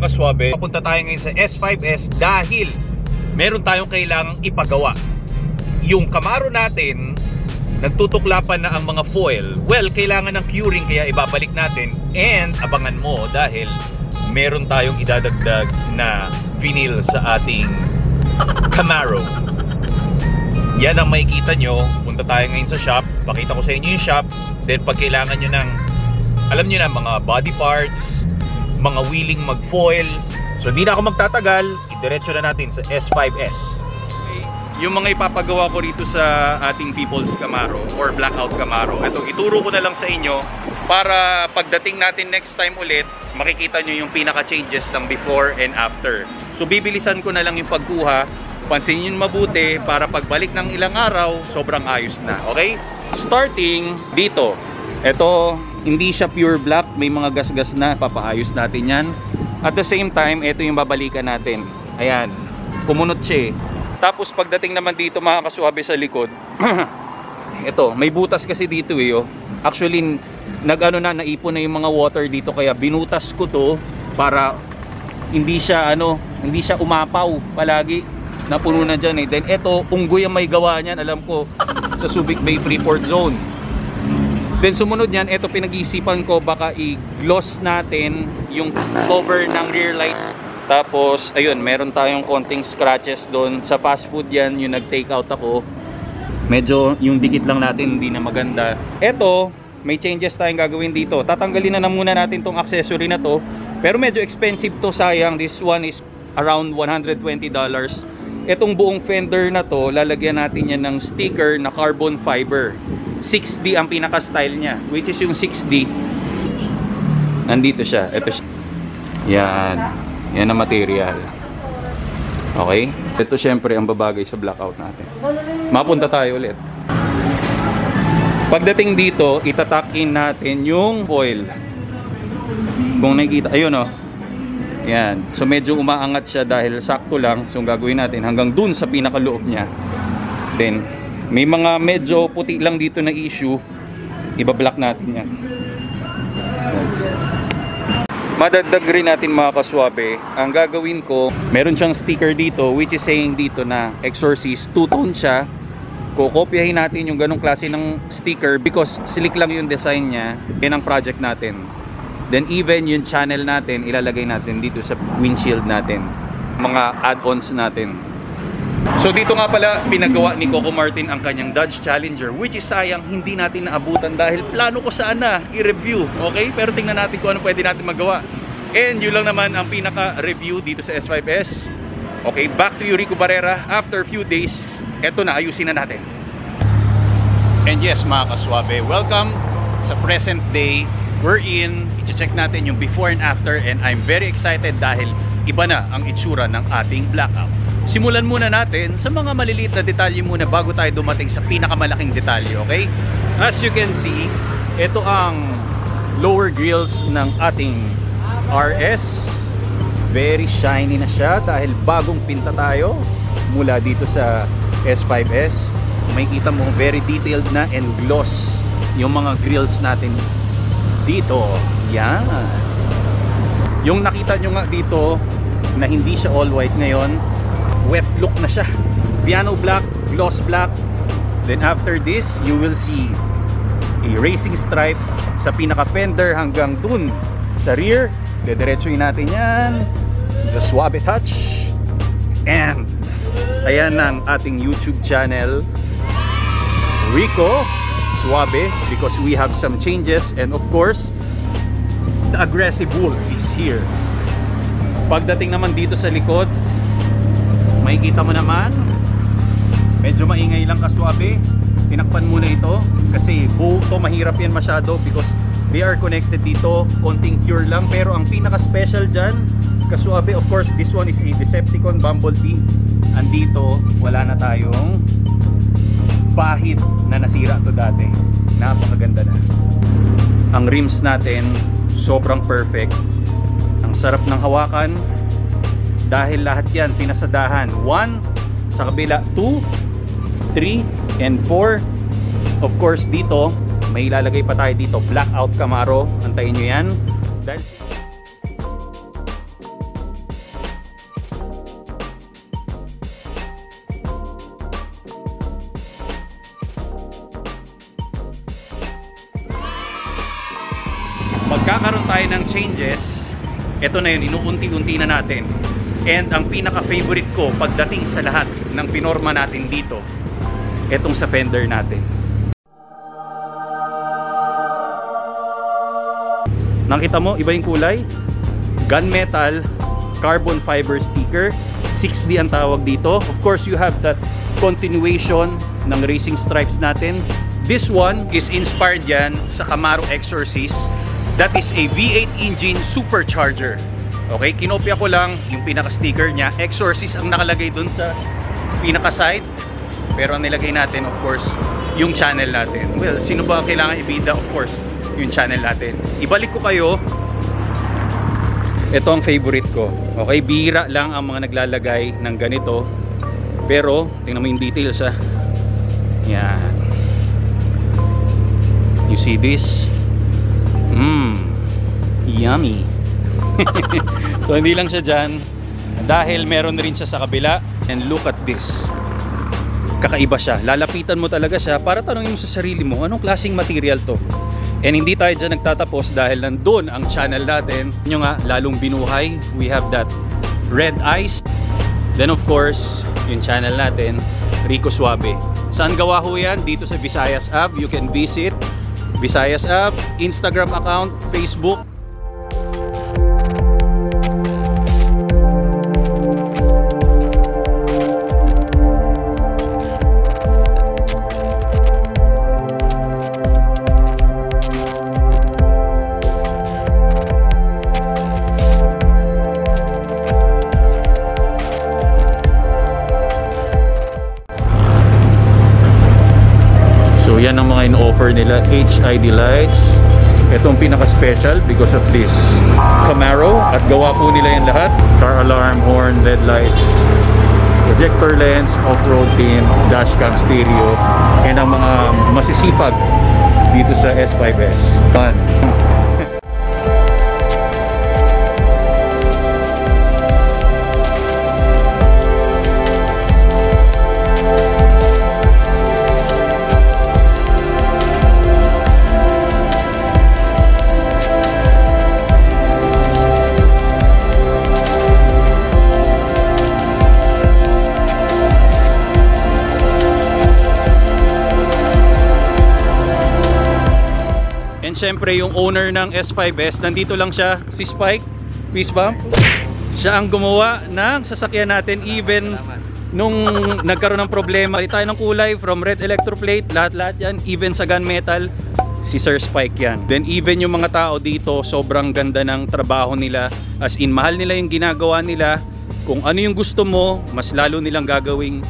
mga kaswabe, papunta tayo ngayon sa S5S dahil meron tayong kailangang ipagawa. Yung Camaro natin, nagtutuklapan na ang mga foil. Well, kailangan ng curing kaya ibabalik natin and abangan mo dahil meron tayong idadagdag na vinyl sa ating Camaro. Yan ang makikita nyo. Punta tayo ngayon sa shop. Pakita ko sa inyo yung shop. Then pag kailangan nyo ng, alam nyo na, mga body parts, mga willing mag-foil. So hindi na ako magtatagal. Idiretso na natin sa S5S. Yung mga ipapagawa ko rito sa ating People's Camaro or Blackout Camaro. Ito, ituro ko na lang sa inyo para pagdating natin next time ulit, makikita nyo yung pinaka-changes ng before and after. So bibilisan ko na lang yung pagkuha. Pansinin mabuti para pagbalik ng ilang araw, sobrang ayos na. Okay? Starting dito. Ito, hindi siya pure black. May mga gas-gas na. Papaayos natin yan. At the same time, ito yung babalikan natin. Ayan. Kumunot siya eh. Tapos pagdating naman dito mga kasuhabe sa likod, ito, may butas kasi dito eh. Oh. Actually, nag-ano na, naipon na yung mga water dito kaya binutas ko to para hindi siya ano, hindi siya umapaw palagi. Napuno na dyan eh. Then ito, unggoy ang may gawa niyan, alam ko, sa Subic Bay Freeport Zone. Then sumunod niyan, ito pinag-iisipan ko baka i-gloss natin yung cover ng rear lights tapos, ayun, meron tayong konting scratches doon. Sa fast food yan, yung nag-take out ako. Medyo yung dikit lang natin, hindi na maganda. Eto, may changes tayong gagawin dito. Tatanggalin na, na muna natin tong accessory na to. Pero medyo expensive to, sayang. This one is around $120. Etong buong fender na to, lalagyan natin yan ng sticker na carbon fiber. 6D ang pinaka-style niya, which is yung 6D. Nandito siya. Ito siya. Yan. Yan ang material. Okay? Ito syempre ang babagay sa blackout natin. Mapunta tayo ulit. Pagdating dito, itatak in natin yung foil. Kung nakikita, ayun o. Oh. Yan. So medyo umaangat siya dahil sakto lang. So gagawin natin hanggang dun sa pinakaloob niya. Then, may mga medyo puti lang dito na issue. Ibablock natin yan madagdag rin natin mga kaswabe ang gagawin ko meron siyang sticker dito which is saying dito na exorcist two-tone siya kukopyahin natin yung ganong klase ng sticker because slick lang yung design niya yan ang project natin then even yung channel natin ilalagay natin dito sa windshield natin mga add-ons natin So dito nga pala pinagawa ni Coco Martin ang kanyang Dodge Challenger which is sayang hindi natin naabutan dahil plano ko sana i-review. Okay? Pero tingnan natin kung ano pwede natin magawa. And yun lang naman ang pinaka-review dito sa S5S. Okay, back to Eurico Barrera after a few days. Eto na, ayusin na natin. And yes mga kaswabe, welcome sa present day. We're in, i-check natin yung before and after and I'm very excited dahil iba na ang itsura ng ating blackout. Simulan muna natin sa mga maliliit na detalye muna bago tayo dumating sa pinakamalaking detalye, okay? As you can see, ito ang lower grills ng ating RS. Very shiny na siya dahil bagong pinta tayo mula dito sa S5S. May kita mo very detailed na and gloss yung mga grills natin dito. Yan. Yung nakita nyo nga dito na hindi siya all white ngayon wet look na siya. Piano black, gloss black. Then after this you will see a racing stripe sa pinaka fender hanggang dun sa rear. Dediretsuin natin yan. The Suave Touch. And ayan ang ating YouTube channel Rico Suave because we have some changes and of course the aggressive wolf is here. Pagdating naman dito sa likod makikita mo naman. Medyo maingay lang kaswabe tinakpan muna ito kasi buo mahirap yan masyado because they are connected dito konting cure lang. Pero ang pinaka special dyan kaswabe of course this one is a Decepticon Bumblebee. Andito wala na tayong pahit na nasira to dati. Napakaganda na. Ang rims natin sobrang perfect. Ang sarap ng hawakan. Dahil lahat yan pinasadahan. 1 sa kabila 2 3 and 4 of course dito may ilalagay pa tayo dito. Blackout Camaro. Antayin nyo yan. Dahil magkakaroon tayo ng changes, ito na yun, inuunti-unti na natin. And ang pinaka-favorite ko pagdating sa lahat ng pinorma natin dito, etong sa fender natin. Nakita mo, iba yung kulay? Gunmetal carbon fiber sticker. 6D ang tawag dito. Of course, you have that continuation ng racing stripes natin. This one is inspired yan sa Camaro Exorcist. That is a V8 engine supercharger. Okay, kinopya ko lang yung pinaka-sticker niya. Exorcist ang nakalagay dun sa pinaka-side. Pero ang nilagay natin, of course, yung channel natin. Well, sino ba kailangan ibida? Of course, yung channel natin. Ibalik ko kayo. Ito ang favorite ko. Okay, bihira lang ang mga naglalagay ng ganito. Pero, tingnan mo yung details ha. Yan. You see this? Mmm. Yummy. so, hindi lang siya dyan. Dahil meron rin siya sa kabila. And look at this kakaiba siya. Lalapitan mo talaga siya para tanongin mo sa sarili mo, anong klaseng material to? And hindi tayo dyan nagtatapos dahil nandun ang channel natin. Nyo nga, lalong binuhay. We have that red eyes. Then of course, yung channel natin, Rico Suave. Saan gawa ho yan? Dito sa Visayas app. You can visit Visayas app, Instagram account, Facebook. HID lights. Itong pinaka-special because of this Camaro At gawa po nila yan lahat. Car alarm, horn, LED lights Projector lens, off-road pin, dashcam stereo And ang mga masisipag dito sa S5S Fun syempre yung owner ng S5S, nandito lang siya, si Spike, Peace Bump. Siya ang gumawa ng sasakyan natin even nung nagkaroon ng problema. Pali tayo ng kulay from red electroplate, lahat-lahat yan, even sa gunmetal, si Sir Spike yan. Then even yung mga tao dito, sobrang ganda ng trabaho nila. As in, mahal nila yung ginagawa nila. Kung ano yung gusto mo, mas lalo nilang gagawing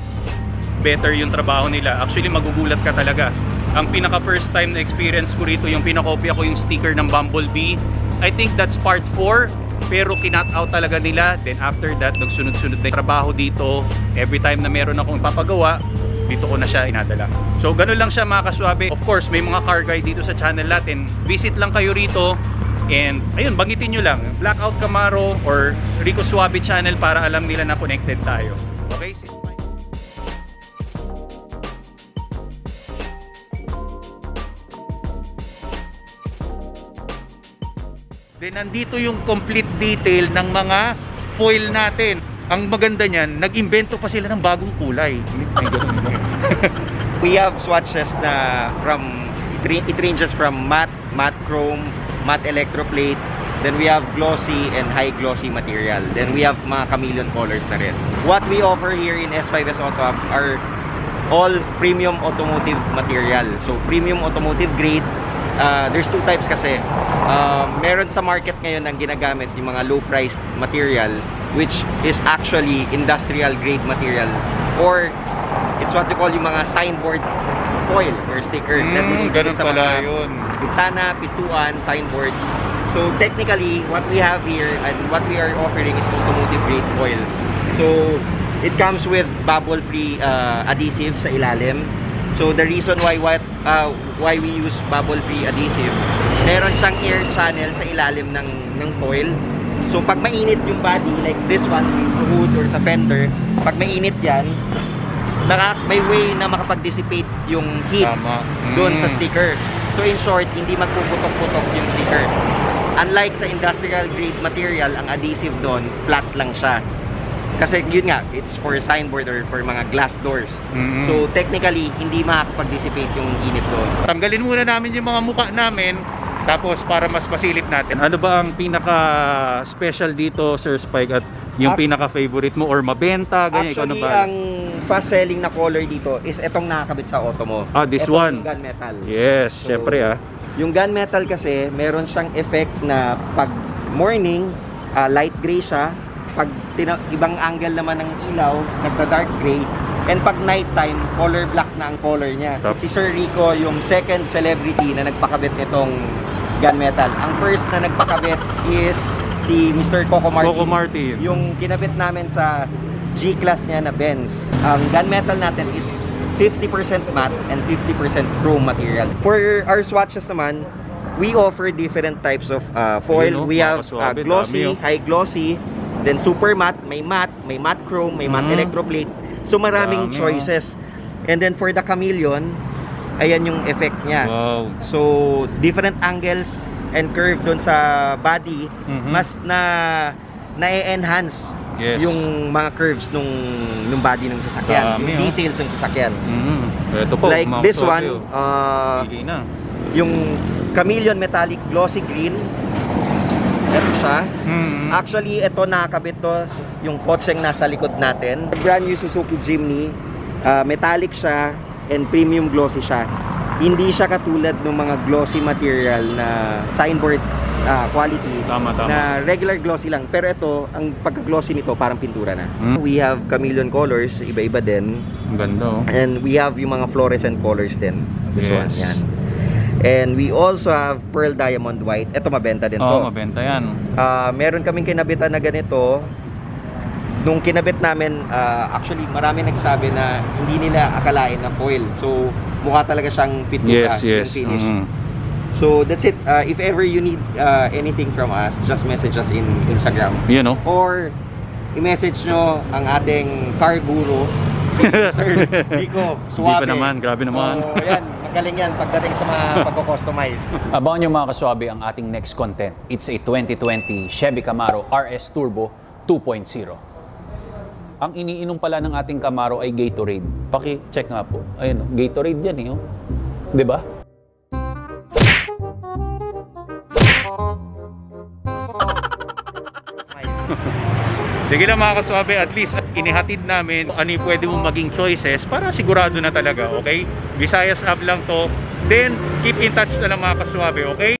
better yung trabaho nila. Actually, magugulat ka talaga. Ang pinaka first time na experience ko rito, yung pinakopya ko yung sticker ng Bumblebee. I think that's part 4 pero kinat out talaga nila. Then after that, nagsunod-sunod na trabaho dito. Every time na meron akong papagawa, dito ko na siya inadala. So ganun lang siya mga kaswabe. Of course, may mga car guide dito sa channel natin. Visit lang kayo rito. And ayun, bangitin nyo lang, Blackout Camaro or Rico Suave channel para alam nila na connected tayo. Okay, Then nandito yung complete detail ng mga foil natin. Ang maganda niyan, nag-invento pa sila ng bagong kulay. We have swatches na from it ranges from matte, matte chrome, matte electroplate. Then we have glossy and high glossy material. Then we have mga chameleon colors na rin. What we offer here in S5S Auto Hub are all premium automotive material. So premium automotive grade. Uh, there's two types kasi. Uh, meron sa market ngayon ang ginagamit yung mga low priced material which is actually industrial grade material or it's what we call yung mga signboard foil or sticker use ganun sa pala mga yun. bintana, pintuan, signboards. So technically, what we have here and what we are offering is automotive grade foil. So it comes with bubble-free uh, adhesive sa ilalim. So the reason why what uh, why we use bubble-free adhesive, meron siyang air channel sa ilalim ng ng foil. So pag mainit yung body like this one, sa hood or sa fender, pag mainit 'yan, naka, may way na makapag-dissipate yung heat Tama. doon sa Mm. sticker. So in short, hindi magpuputok-putok yung sticker. Unlike sa industrial grade material, ang adhesive doon, flat lang siya. Kasi yun nga, it's for signboard or for mga glass doors. Mm. So technically, hindi makakapag-dissipate yung init doon. Tanggalin muna namin yung mga mukha namin tapos para mas masilip natin. Ano ba ang pinaka special dito, Sir Spike at yung Ac- pinaka favorite mo or mabenta ganyan Actually, ba? ang fast selling na color dito is etong nakakabit sa auto mo. Ah, this Etong one. gunmetal. Yes, So, syempre ah. Yung gunmetal kasi, meron siyang effect na pag morning, ah, light gray siya. Pag tina- ibang angle naman ng ilaw, nagda-dark gray. And pag nighttime, color black na ang color niya. Si Sir Rico, yung second celebrity na nagpakabit nitong gunmetal. Ang first na nagpakabit is si Mr. Coco Martin. Coco Martin. Yung kinabit namin sa G-Class niya na Benz. Ang gunmetal natin is 50% matte and 50% chrome material. For our swatches naman, we offer different types of uh, foil. Ayun, oh, we have uh, glossy, oh. high glossy, then super matte, may matte, may matte chrome, may matte Mhm. electroplate. So maraming Dami, oh. choices. And then for the chameleon, ayan yung effect niya. Wow. So, different angles and curve doon sa body, Mhm. mas na na-enhance Yes. yung mga curves nung nung body ng sasakyan, Dami, yung oh. details ng sasakyan. Mhm. Ito po. like this one, oh. uh, yung chameleon metallic glossy green. Ito siya. Mhm. Actually, ito nakakabit to yung kotseng nasa likod natin. Brand new Suzuki Jimny. Ah, metallic siya and premium glossy siya. Hindi siya katulad ng mga glossy material na signboard ah, quality Tama, tama. na regular glossy lang. Pero ito, ang pagka-glossy nito parang pintura na. Hmm. We have chameleon colors, iba-iba din. Ang ganda oh. And we have yung mga fluorescent colors din. This Yes. one, yan. And we also have pearl diamond white. Ito mabenta din Oo, to. mabenta yan. Ah, meron kaming kinabitan na ganito. Nung kinabit namin, ah, actually marami nagsabi na hindi nila akalain na foil. So, mukha talaga siyang pintura Yes, yung yes. finish. Mhm. So, that's it. Ah, if ever you need ah, anything from us, just message us in Instagram. Yan oh. Or, i-message nyo ang ating car guru, si Sir Rico Suave. Hindi pa naman, grabe naman. So, yan. Magaling yan pagdating sa mga pagko-customize. Abangan nyo mga kaswabe ang ating next content. It's a 2020 Chevy Camaro RS Turbo 2.0. Ang iniinom pala ng ating Camaro ay Gatorade. Paki-check nga po. Ayun, Gatorade yan eh. Oh. 'Di ba? Sige lang mga kaswabe, at least inihatid namin ano yung pwede mong maging choices para sigurado na talaga, okay? Visayas Hub lang to. Then, keep in touch na lang mga kaswabe, okay?